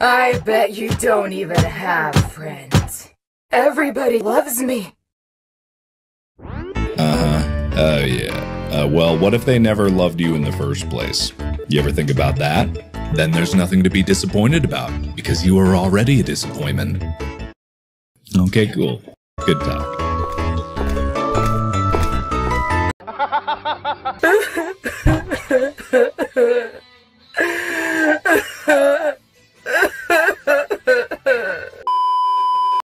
I bet you don't even have friends. Everybody loves me. Uh huh. Oh, yeah. Uh, well, what if they never loved you in the first place? You ever think about that? Then there's nothing to be disappointed about, because you are already a disappointment. Okay, cool. Good talk. Brr.